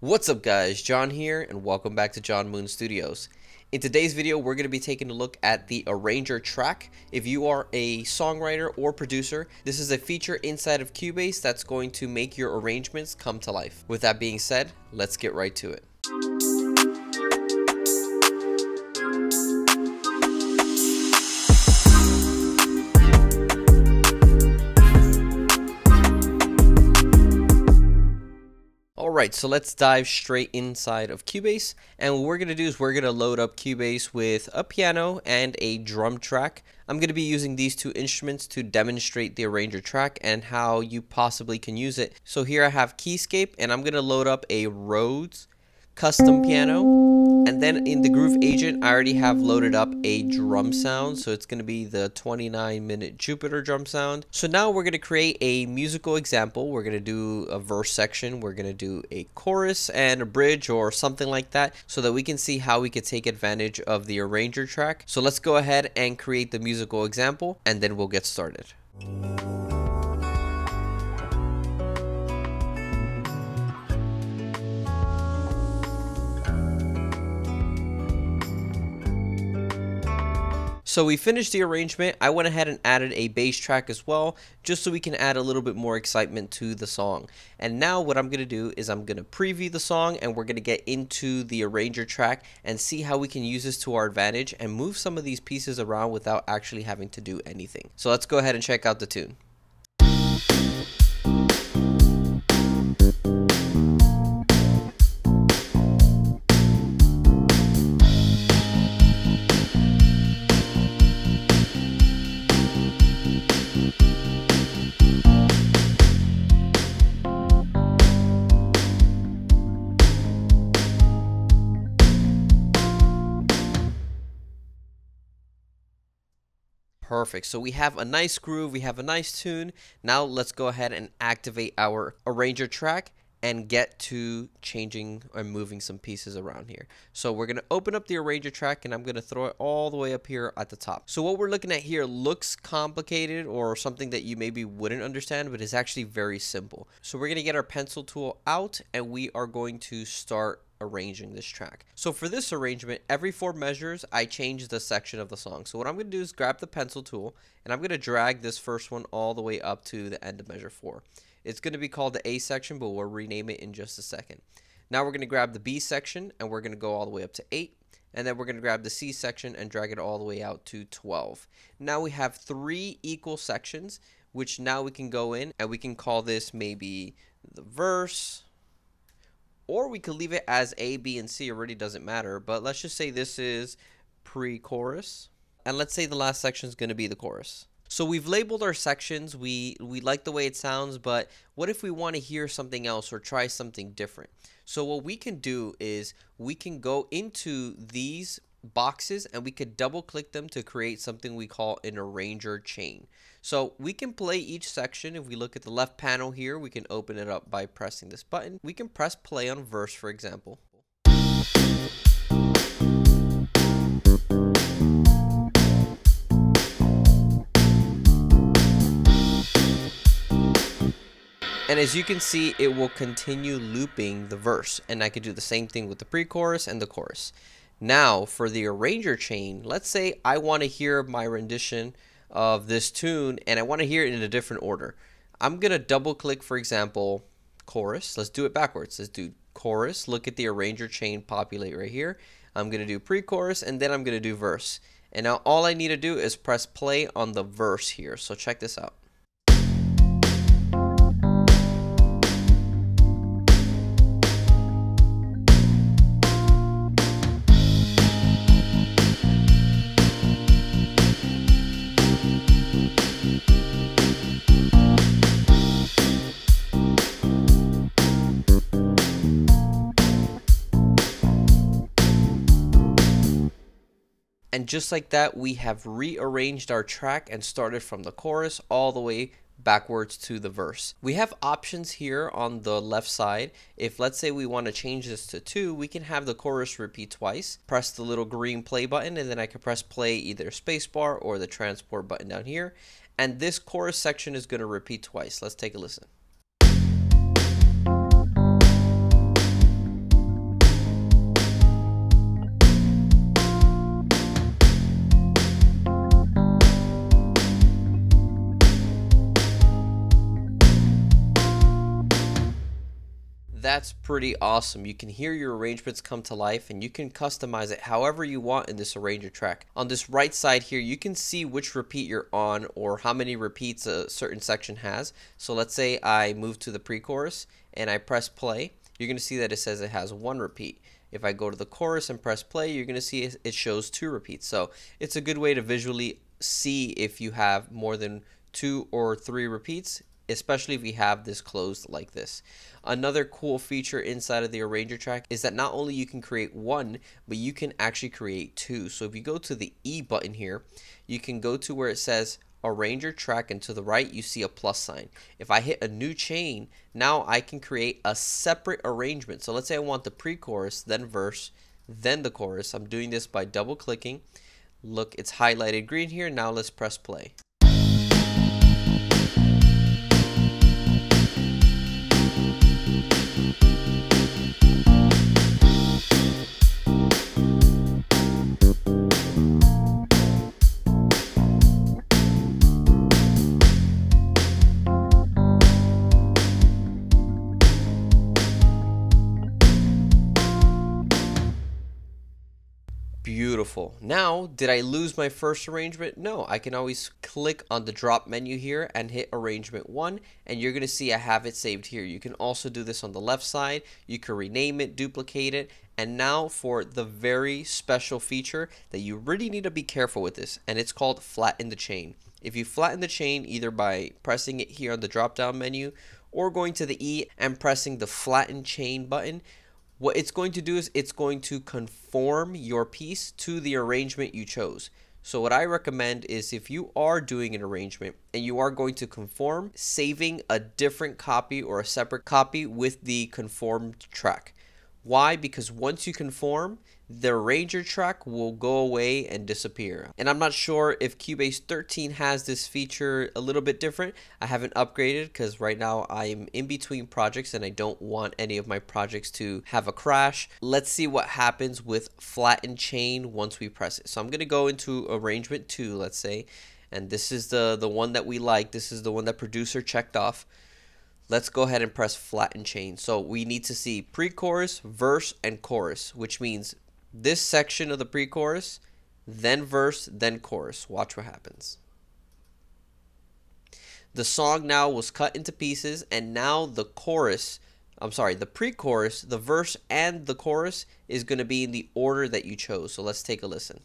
What's up guys, John here and welcome back to Johnmun Studios. In today's video we're going to be taking a look at the arranger track. If you are a songwriter or producer, this is a feature inside of Cubase that's going to make your arrangements come to life. With that being said, let's get right to it. Alright, so let's dive straight inside of Cubase. And what we're going to do is we're going to load up Cubase with a piano and a drum track. I'm going to be using these two instruments to demonstrate the arranger track and how you possibly can use it. So here I have Keyscape and I'm going to load up a Rhodes custom piano. And then in the Groove Agent, I already have loaded up a drum sound. So it's going to be the 29 minute Jupiter drum sound. So now we're going to create a musical example. We're going to do a verse section. We're going to do a chorus and a bridge or something like that so that we can see how we could take advantage of the arranger track. So let's go ahead and create the musical example and then we'll get started. So we finished the arrangement. I went ahead and added a bass track as well, just so we can add a little bit more excitement to the song. And now what I'm going to do is I'm going to preview the song and we're going to get into the arranger track and see how we can use this to our advantage and move some of these pieces around without actually having to do anything. So let's go ahead and check out the tune. Perfect. So we have a nice groove, we have a nice tune. Now let's go ahead and activate our arranger track and get to changing or moving some pieces around here. So we're going to open up the arranger track and I'm going to throw it all the way up here at the top. So what we're looking at here looks complicated or something that you maybe wouldn't understand, but it's actually very simple. So we're going to get our pencil tool out and we are going to start arranging this track. So for this arrangement, every four measures, I change the section of the song. So what I'm going to do is grab the pencil tool and I'm going to drag this first one all the way up to the end of measure four. It's going to be called the A section, but we'll rename it in just a second. Now we're going to grab the B section and we're going to go all the way up to 8. And then we're going to grab the C section and drag it all the way out to 12. Now we have three equal sections, which now we can go in and we can call this maybe the verse, or we could leave it as A, B, and C. It really doesn't matter. But let's just say this is pre-chorus. And let's say the last section is going to be the chorus. So we've labeled our sections. We, we like the way it sounds, but what if we want to hear something else or try something different? So what we can do is we can go into these boxes and we could double click them to create something we call an arranger chain. So we can play each section. If we look at the left panel here, we can open it up by pressing this button. We can press play on verse, for example. And as you can see, it will continue looping the verse. And I could do the same thing with the pre-chorus and the chorus. Now, for the arranger chain, let's say I want to hear my rendition of this tune and I want to hear it in a different order. I'm going to double click, for example, chorus. Let's do it backwards. Let's do chorus. Look at the arranger chain populate right here. I'm going to do pre-chorus and then I'm going to do verse. And now all I need to do is press play on the verse here. So check this out. And just like that, we have rearranged our track and started from the chorus all the way backwards to the verse. We have options here on the left side. If let's say we want to change this to 2, we can have the chorus repeat twice. Press the little green play button and then I can press play either spacebar or the transport button down here. And this chorus section is going to repeat twice. Let's take a listen. That's pretty awesome. You can hear your arrangements come to life and you can customize it however you want in this arranger track. On this right side here, you can see which repeat you're on or how many repeats a certain section has. So let's say I move to the pre-chorus and I press play. You're going to see that it says it has one repeat. If I go to the chorus and press play, you're going to see it shows two repeats. So it's a good way to visually see if you have more than two or three repeats especially if we have this closed like this. Another cool feature inside of the arranger track is that not only you can create one, but you can actually create two. So if you go to the E button here, you can go to where it says arranger track and to the right you see a plus sign. If I hit a new chain, now I can create a separate arrangement. So let's say I want the pre-chorus, then verse, then the chorus. I'm doing this by double clicking. Look, it's highlighted green here. Now let's press play. Beautiful. Now, did I lose my first arrangement? No, I can always click on the drop menu here and hit arrangement 1 and you're to see I have it saved here. You can also do this on the left side. You can rename it, duplicate it, and now for the very special feature that you really need to be careful with this and it's called flatten the chain. If you flatten the chain either by pressing it here on the drop down menu or going to the E and pressing the flatten chain button, what it's going to do is it's going to conform your piece to the arrangement you chose. So what I recommend is if you are doing an arrangement and you are going to conform, saving a different copy or a separate copy with the conformed track. Why? Because once you conform, the arranger track will go away and disappear. And I'm not sure if Cubase 13 has this feature a little bit different. I haven't upgraded because right now I'm in between projects and I don't want any of my projects to have a crash. Let's see what happens with flatten chain once we press it. So I'm going to go into arrangement 2, let's say, and this is the, the one that we like. This is the one that producer checked off let's go ahead and press flatten chain. So we need to see pre-chorus, verse, and chorus, which means this section of the pre-chorus, then verse, then chorus. Watch what happens. The song now was cut into pieces, and now the chorus, I'm sorry, the pre-chorus, the verse, and the chorus is going to be in the order that you chose. So let's take a listen.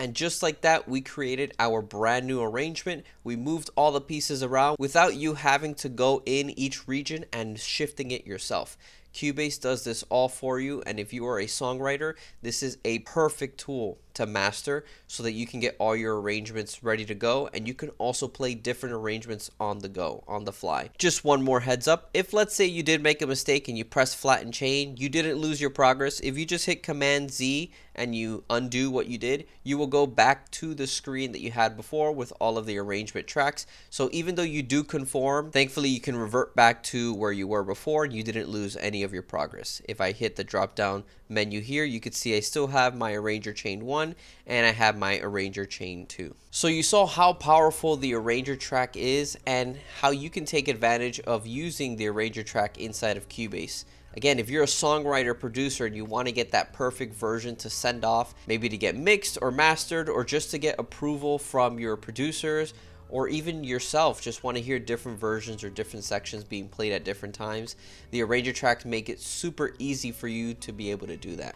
And just like that, we created our brand new arrangement. We moved all the pieces around without you having to go in each region and shifting it yourself. Cubase does this all for you and if you are a songwriter this is a perfect tool to master so that you can get all your arrangements ready to go. And you can also play different arrangements on the go on the fly. Just one more heads up. If let's say you did make a mistake and you press flatten chain you didn't lose your progress. If you just hit command Z and you undo what you did you will go back to the screen that you had before with all of the arrangement tracks. So even though you do conform thankfully you can revert back to where you were before and you didn't lose any of your progress. If I hit the drop down menu here you can see I still have my arranger chain 1 and I have my arranger chain two. So you saw how powerful the arranger track is and how you can take advantage of using the arranger track inside of Cubase. Again, if you're a songwriter producer and you want to get that perfect version to send off, maybe to get mixed or mastered or just to get approval from your producers or even yourself just want to hear different versions or different sections being played at different times, the arranger tracks make it super easy for you to be able to do that.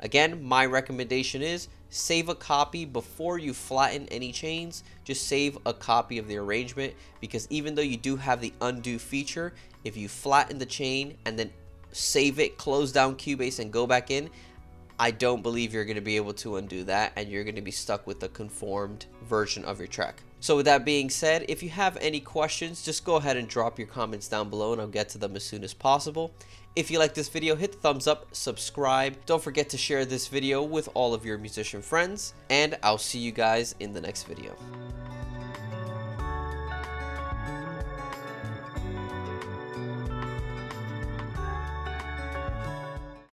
Again, my recommendation is save a copy before you flatten any chains. Just save a copy of the arrangement because even though you do have the undo feature, if you flatten the chain and then save it, close down Cubase and go back in, I don't believe you're going to be able to undo that and you're going to be stuck with the conformed version of your track. So with that being said, if you have any questions, just go ahead and drop your comments down below and I'll get to them as soon as possible. If you like this video, hit the thumbs up, subscribe. Don't forget to share this video with all of your musician friends, and I'll see you guys in the next video.